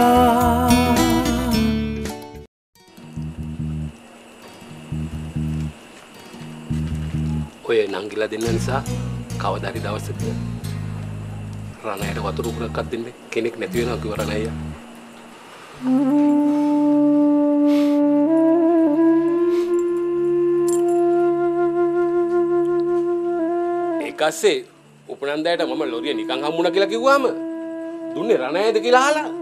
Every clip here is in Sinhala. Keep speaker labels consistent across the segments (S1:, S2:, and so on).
S1: වේගා
S2: ඔය නංගිලා දෙන්න නිසා කවදාරි දවසක රණයට වතුර උගුරක්වත් දෙන්න කෙනෙක් නැති වෙනවා කිව්ව රණయ్య. ඒකස්සේ උපනන්දයට මම ලොරිය නිකන් හම්බුණා කියලා කිව්වාම දුන්නේ රණයද කියලා අහලා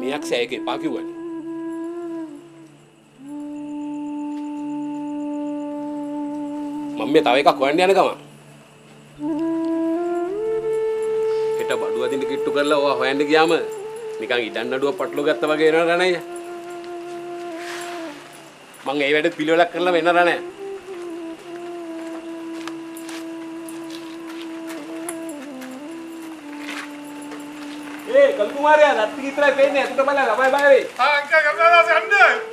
S2: මෙයක් සෑයක එපා කිව්වනේ. මම මේ තව එකක් හොයන්න යන ගමන් හෙට බඩුව අදින්න කිට්ටු කරලා ඔයා හොයන්න ගියාම නිකන් ඉඩන් නඩුව පටලු ගත්තා වගේ එනවා රණయ్య. මං ඒ වැඩේ පිළිවෙලක් කරලා වෙන රණය. ඒ කල් කුමාරයා රත්ති විතරයි පේන්නේ අතට බලලා ළමයි බය වෙයි.
S3: ආ අංකල් කරුණාදාස යන්න.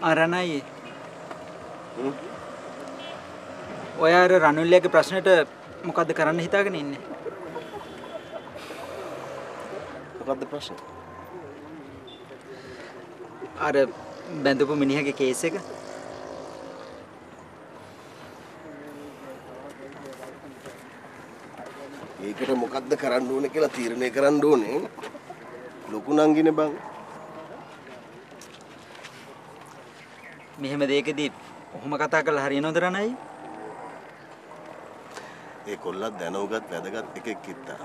S4: අරණයි. ඔය අර රනුල්ලගේ ප්‍රශ්නයට මොකද්ද කරන්න හිතාගෙන ඉන්නේ?
S5: මොකක්ද ප්‍රශ්න?
S4: අර බැඳපු මිනිහගේ කේස් එක.
S5: ඒකට මොකක්ද කරන්න ඕනේ කියලා තීරණය කරන්න ඕනේ. ලොකු නංගිනේ බං
S4: මෙහෙම දෙයකදී ඔහොම කතා කරලා හරියනවද රණයි?
S5: ඒ කොල්ලත් දැනුගත් වැදගත් එකෙක් ඉත්තා.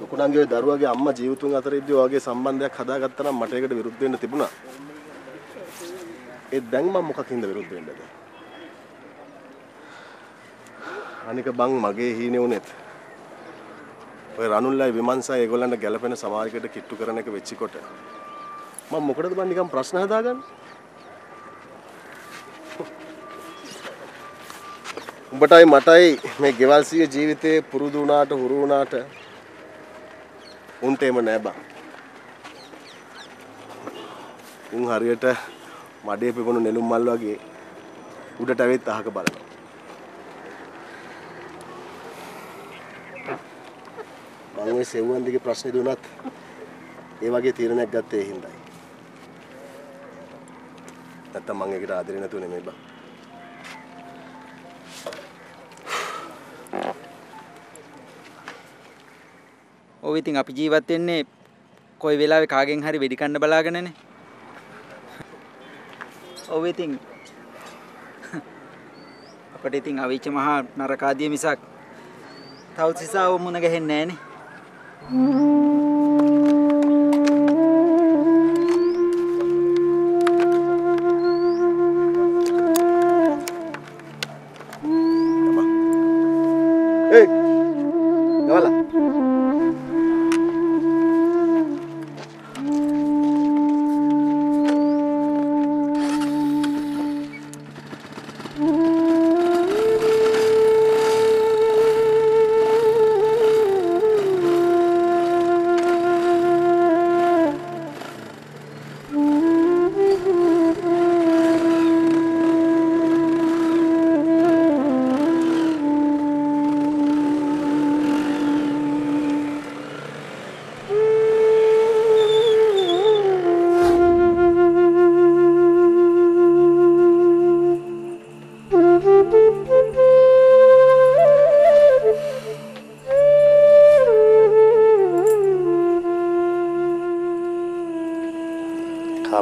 S5: ලොකු නංගිගේ දරුවගේ අම්මා ජීවිතුන් අතර ඉද්දී ඔයගේ සම්බන්ධයක් හදාගත්තා නම් මට ඒකට විරුද්ධ වෙන්න තිබුණා. ඒ දැන් මම මොකකින්ද විරුද්ධ වෙන්නද? අනික බං මගේ හීනේ උනේත් ඔය රනුල්ලයි විමන්සයි ඒගොල්ලන්ට ගැළපෙන සමාජයකට කිට්ටු කරන එක වෙච්ච කොට මම මොකටද බං නිකන් ප්‍රශ්න හදාගන්නේ? උඹටයි මටයි මේ ගෙවල් සිය ජීවිතේ පුරුදු වුණාට හුරු වුණාට උන්ට එම නෑ බං උන් හරියට මඩේ පිපුණු නෙළුම් මල් වගේ උඩට ඇවිත් අහක බලනවා. මම ওই සෙව්වන් දිගේ ප්‍රශ්නේ දුනත් ඒ වගේ තීරණයක් ගත්තේ ඒ හින්දායි. නැත්තම් මම ඒකට ආදරේ නැතුව නෙමෙයි බං.
S4: ඔව් ඉතින් අපි ජීවත් වෙන්නේ කොයි වෙලාවෙ කාගෙන් හරි වෙඩි කන්න බලාගෙනනේ ඔව් ඉතින් අපිට ඉතින් අවිච්ච මහා නරකාදිය මිසක් තවුසිසාව මුණ ගැහෙන්නේ නැහනේ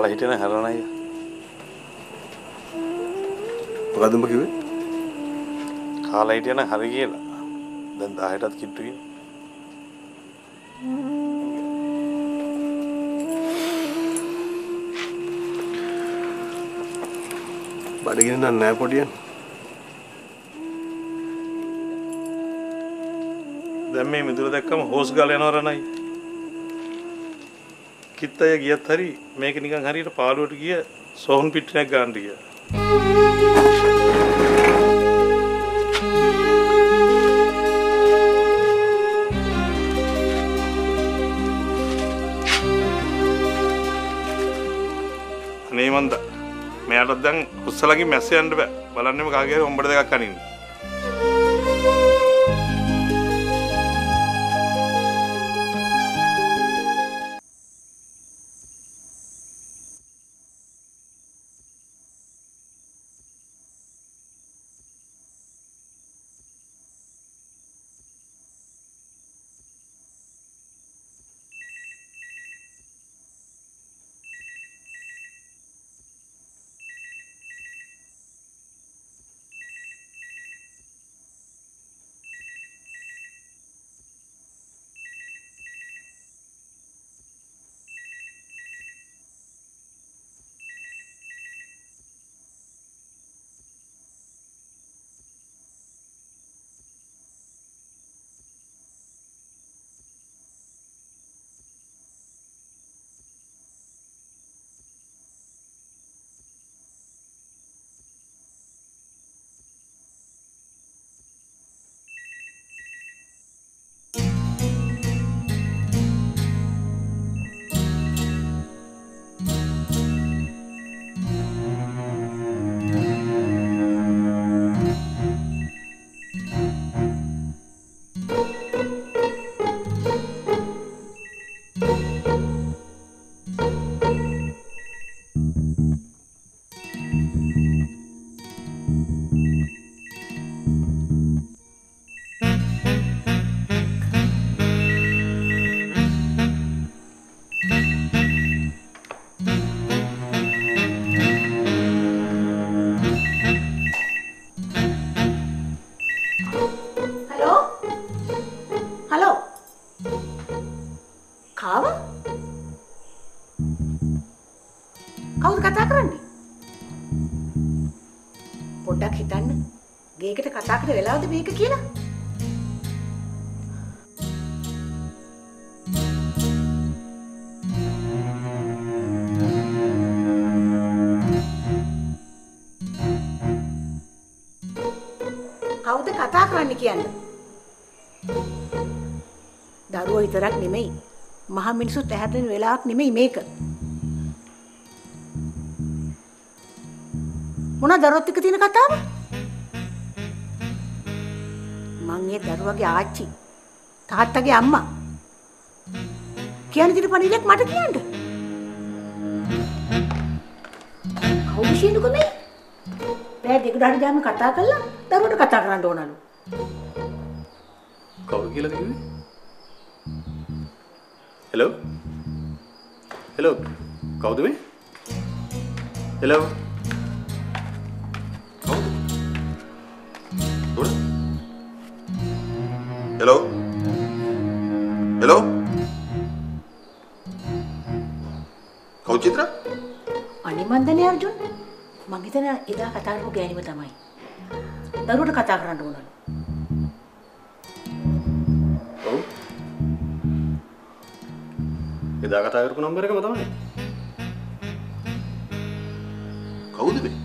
S5: කරලා
S3: හිටින හැරණ අය.
S5: මොකද උඹ කිව්වේ?
S3: කාලා හිටියන හරි කියලා. දැන් 10ටත් කිට්ටු
S5: කියන. බඩගින්න නෑ පොඩියන්.
S3: දැන් මේ මිදුල දැක්කම හොස් ගාල යනවර නයි. කිත් අය ගියත් හරි මේක නිකන් හරියට පාළුවට ගිය සෝහන් පිටිනක් ගන්න ගියා. අනේ මන්ද මෙයාට දැන් උස්සලකින් මැස්ස යන්න බෑ බලන්නෙම කාගේ හරි හොම්බට දෙකක් අනින්න
S1: මේක කියලා? කවුද කතා කරන්න කියන්න? දරුවෝ විතරක් නෙමෙයි. මහ මිනිසුත් ඇහැරෙන වෙලාවක් නෙමෙයි මේක. මොන දරුවොත් එක්ක තියෙන කතාව? මං ඒ දරුවගේ ආච්චි තාත්තගේ අම්මා කියන්න දින පණිවිඩයක් මට කියන්න කවුද ශීනුක මේ පැය දෙකකට ගාම කතා කළා දරුවට කතා කරන්න ඕනලු
S5: කවුරු කියලා කිව්වේ? හෙලෝ? හෙලෝ? කවුද මේ? හෙලෝ? කවුද? දුර? හෙලෝ? හෙලෝ? කවුද චිත්‍ර?
S1: අනිමන්දනේ අර්ජුන් මං හිතන එදා කතා කරපු ගෑණිම තමයි දරුවට කතා කරන්න ඕනලු
S5: ඔව්. එදා කතා කරපු නම්බර එකම තමයි. කවුද මේ?